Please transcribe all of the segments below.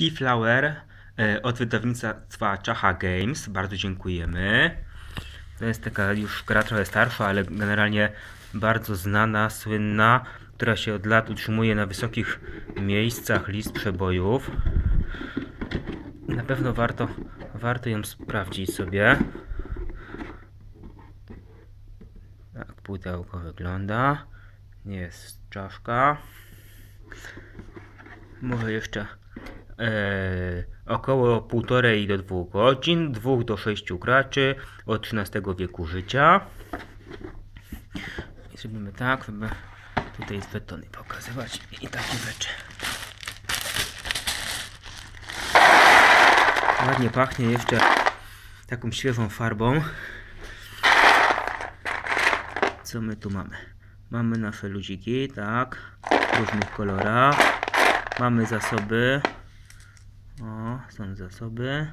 Keyflower e, od wydawnictwa Czacha Games. Bardzo dziękujemy. To jest taka już gra trochę starsza, ale generalnie bardzo znana, słynna, która się od lat utrzymuje na wysokich miejscach list przebojów. Na pewno warto, warto ją sprawdzić sobie. Tak pudełko wygląda. Jest czaszka. Może jeszcze około 1,5 do 2 godzin, 2 do 6 graczy od XIII wieku życia. I zrobimy tak, żeby tutaj z betony pokazywać i takie rzeczy. Ładnie pachnie jeszcze taką świeżą farbą. Co my tu mamy? Mamy nasze ludziki, tak, w różnych kolorach. Mamy zasoby. O, są zasoby.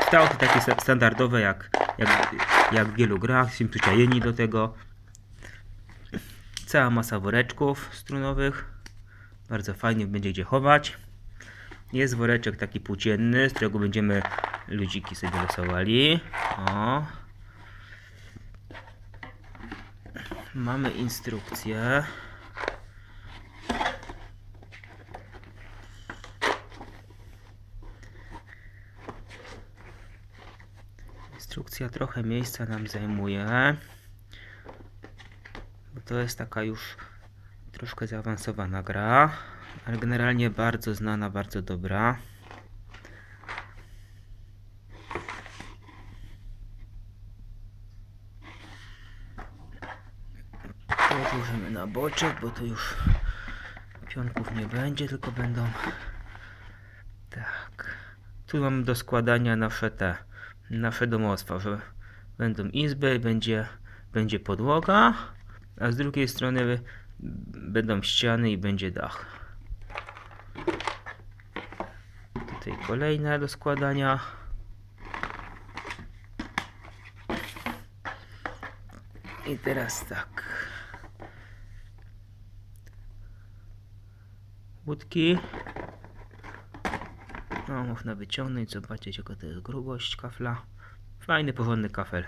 Kształty takie standardowe jak, jak, jak w wielu grach, jesteśmy przyczajeni do tego. Cała masa woreczków strunowych. Bardzo fajnie będzie gdzie chować. Jest woreczek taki płócienny, z którego będziemy ludziki sobie losowali. O. Mamy instrukcję. Instrukcja trochę miejsca nam zajmuje. Bo to jest taka już troszkę zaawansowana gra, ale generalnie bardzo znana, bardzo dobra. Odłożymy na boczek, bo to już pionków nie będzie, tylko będą tak. Tu mamy do składania nasze te nasze domostwa, że będą izby, będzie, będzie podłoga, a z drugiej strony będą ściany i będzie dach. Tutaj kolejne do składania. I teraz tak. Łódki. No, można wyciągnąć, zobaczyć jaka to jest grubość kafla. Fajny, porządny kafel.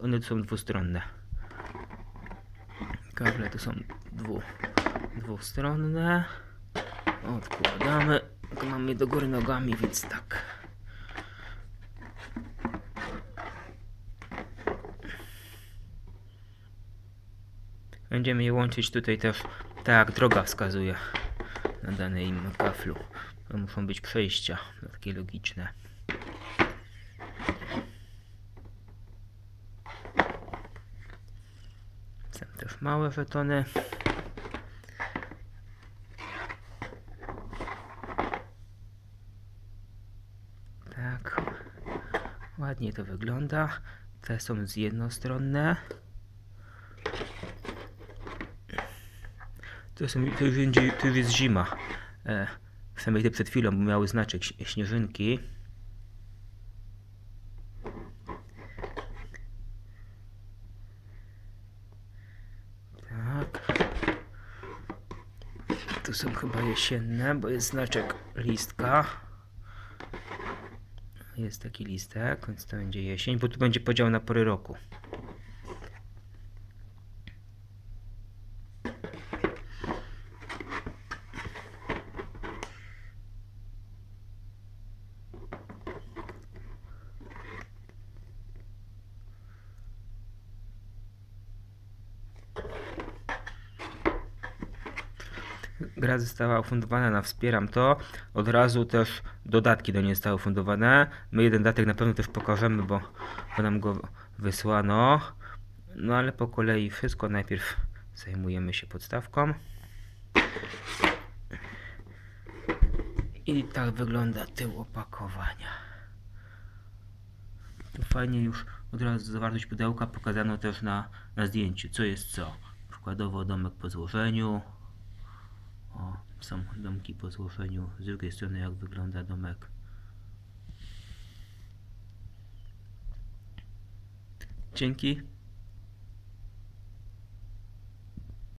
One są dwustronne. Kable to są dwu, dwustronne. Odkładamy. Tu mamy do góry nogami, więc tak. Będziemy je łączyć tutaj też, tak jak droga wskazuje na danym kaflu. To muszą być przejścia, takie logiczne. Są też małe żetony. Tak, ładnie to wygląda. Te są z jednostronne. To, są, to, już, to już jest zima. E, Same te przed chwilą miały znaczek śnieżynki. Tak. Tu są chyba jesienne, bo jest znaczek listka. Jest taki listek, więc to będzie jesień, bo tu będzie podział na pory roku. Gra została ufundowana na Wspieram to. Od razu też dodatki do niej zostały ufundowane. My jeden dodatek na pewno też pokażemy, bo, bo nam go wysłano. No ale po kolei wszystko. Najpierw zajmujemy się podstawką. I tak wygląda tył opakowania. Tu fajnie już od razu zawartość pudełka pokazano też na, na zdjęciu, co jest co. Przykładowo domek po złożeniu, o, są domki po złożeniu. Z drugiej strony jak wygląda domek. Dzięki.